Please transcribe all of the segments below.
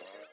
Yeah.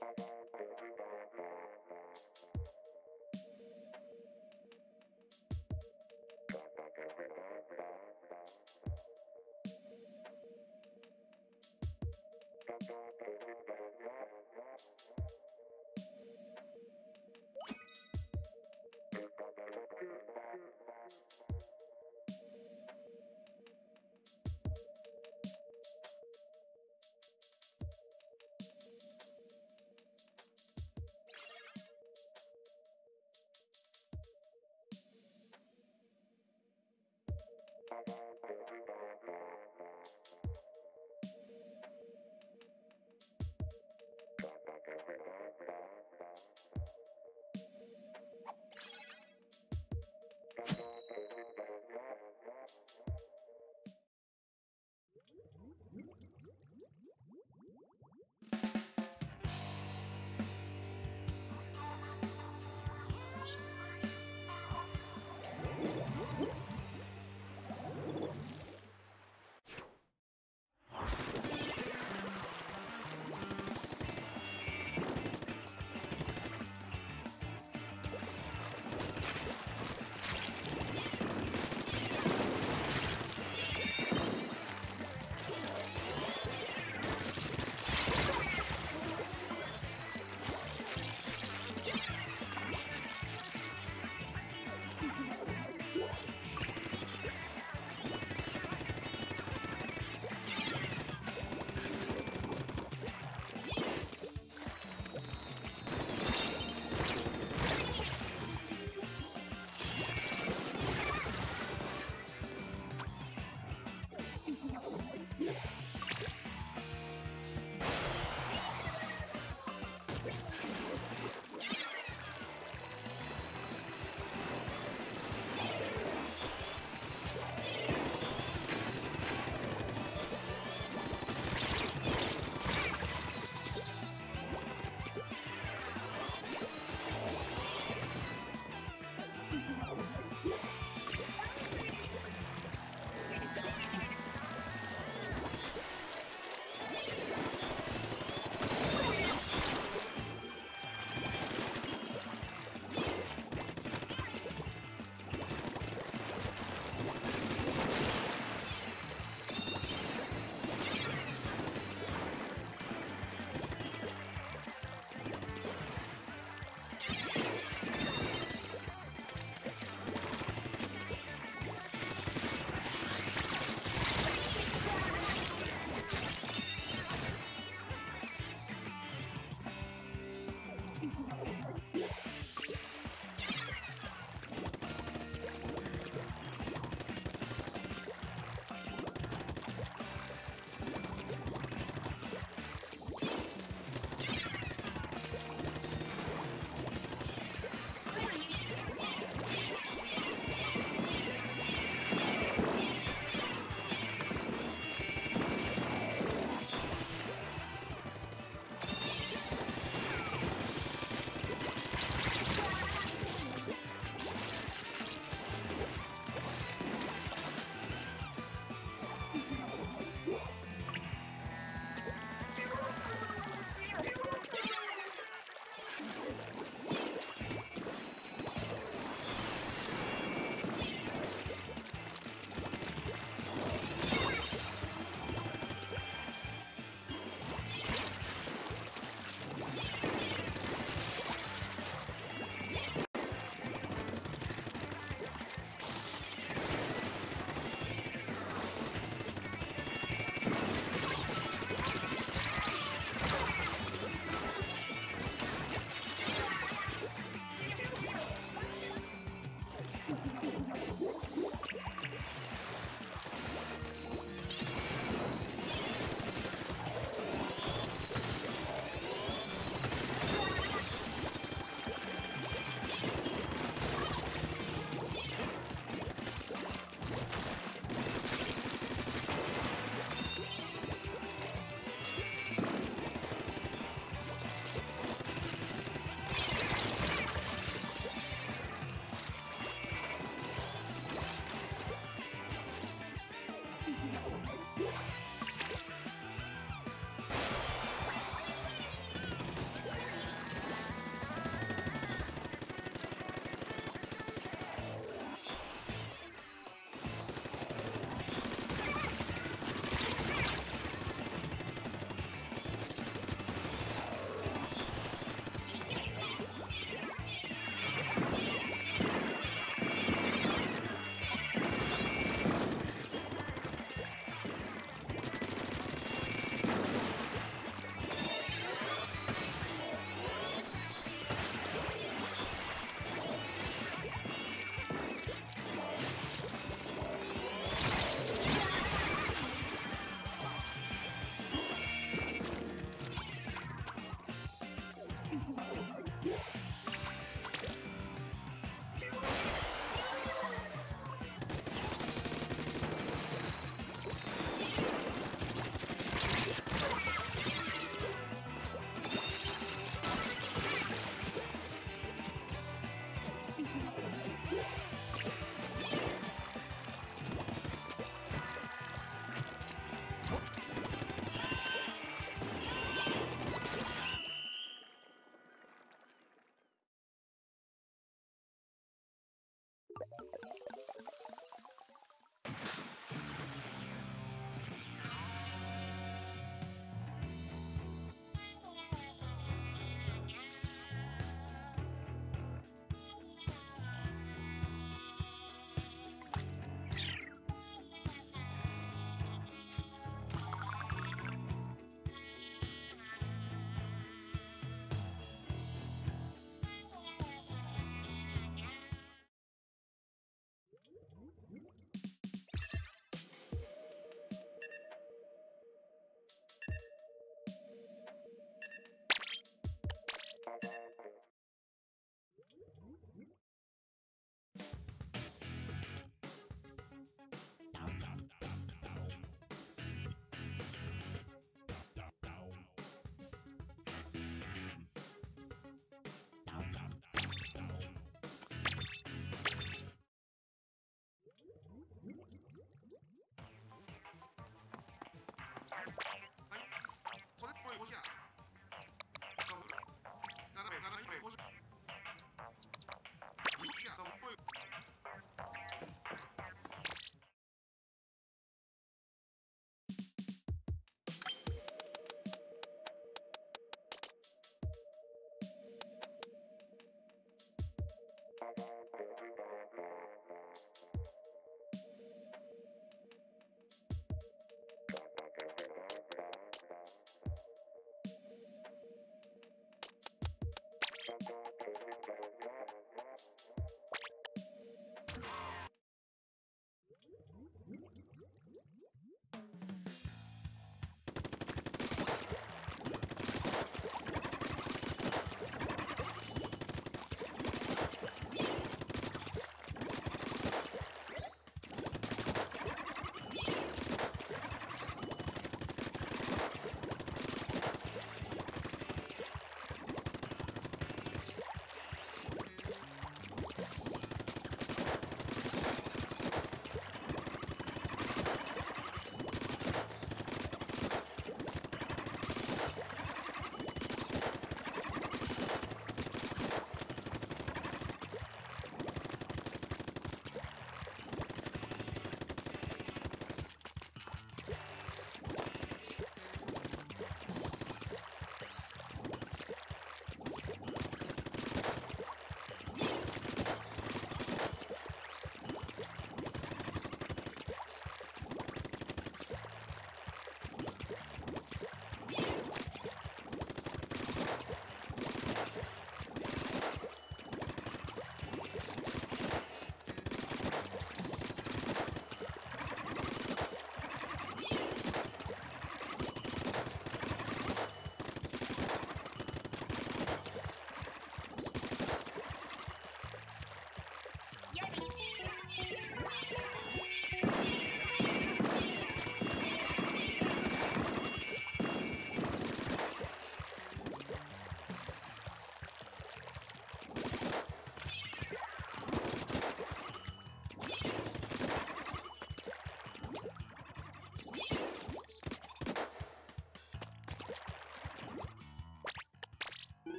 Bye-bye.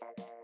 Bye.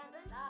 Canada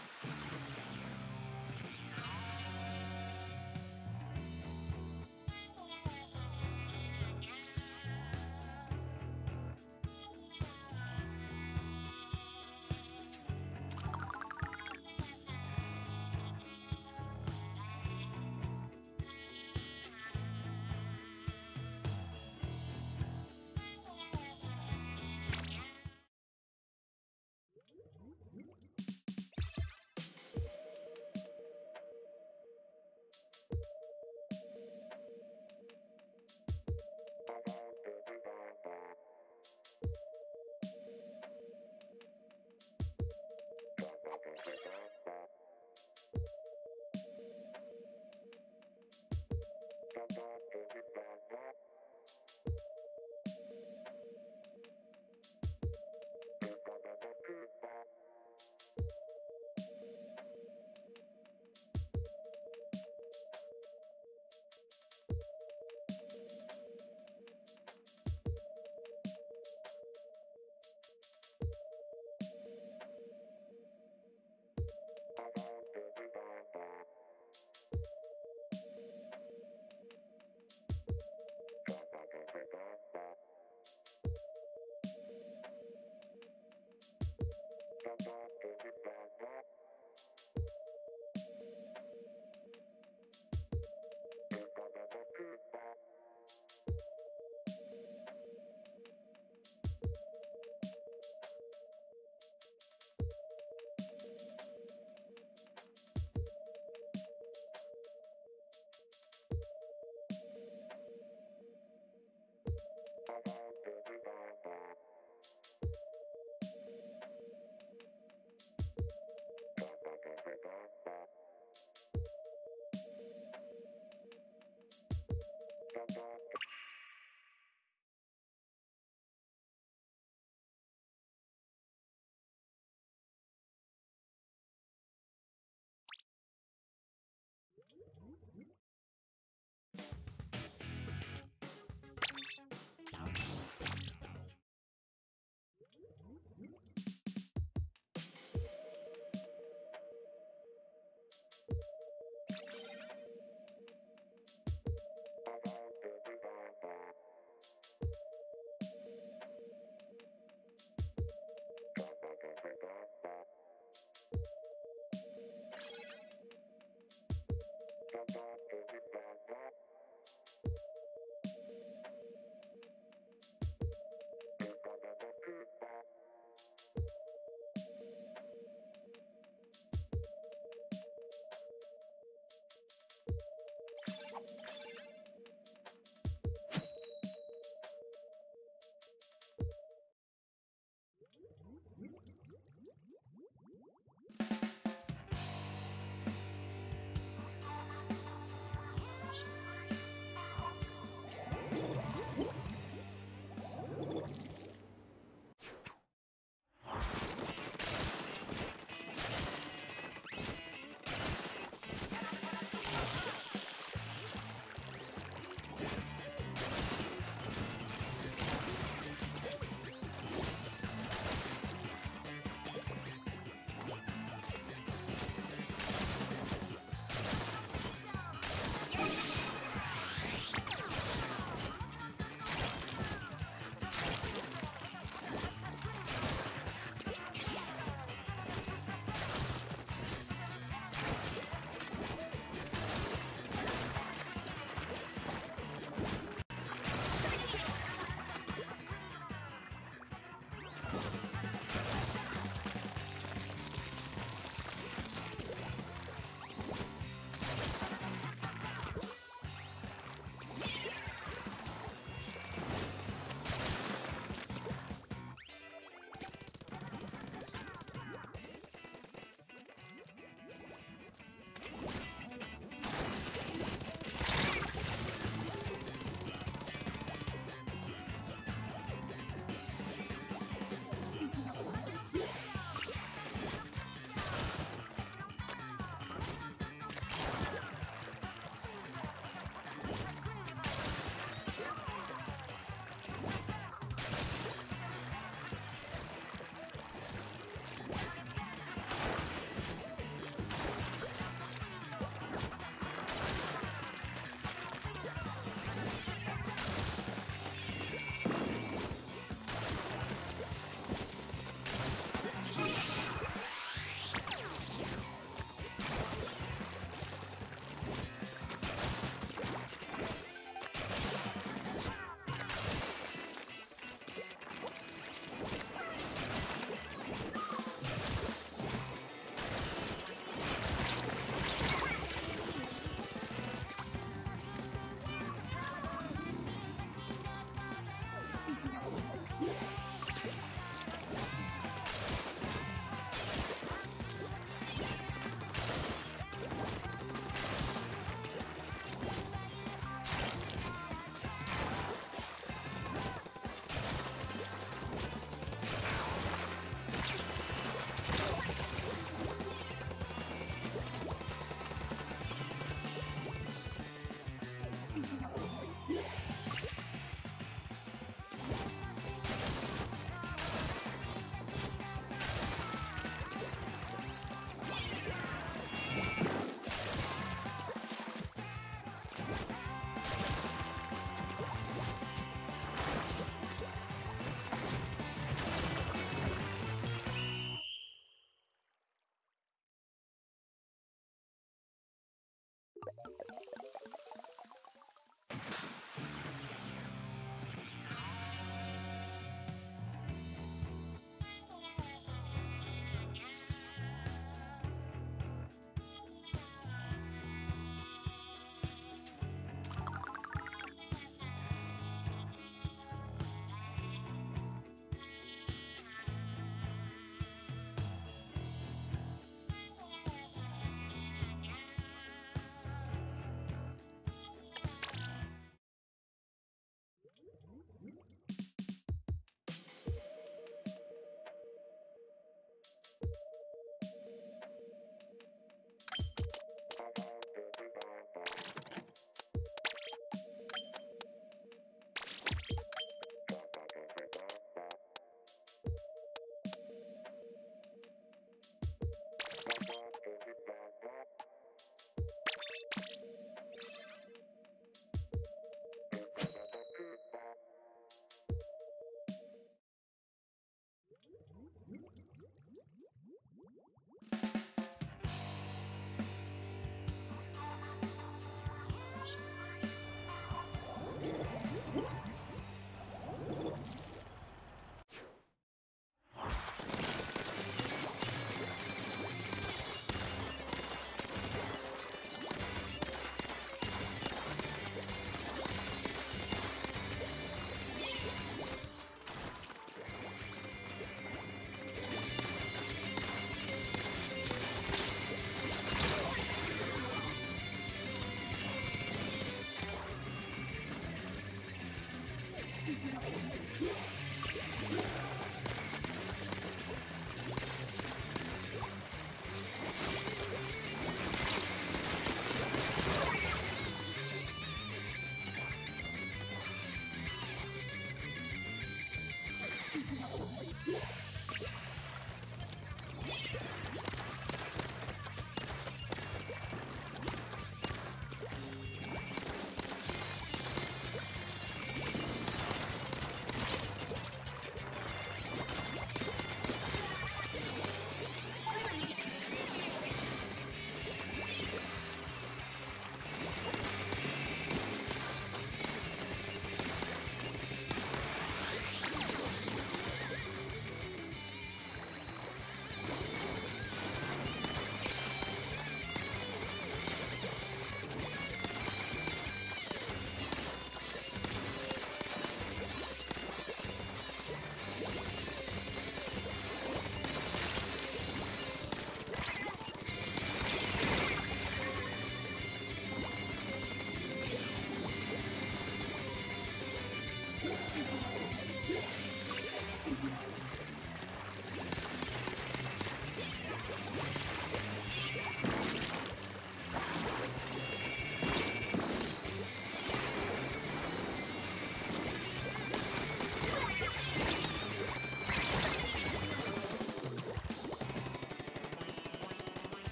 future.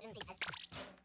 準備です。